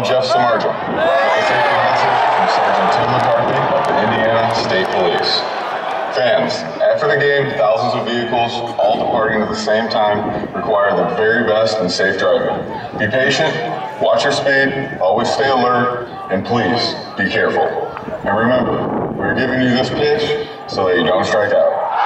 I'm Jeff Samardzija. Safety message Sergeant Tim McCarthy of the Indiana State Police. Fans, after the game, thousands of vehicles, all departing at the same time, require the very best and safe driving. Be patient, watch your speed, always stay alert, and please be careful. And remember, we're giving you this pitch so that you don't strike out.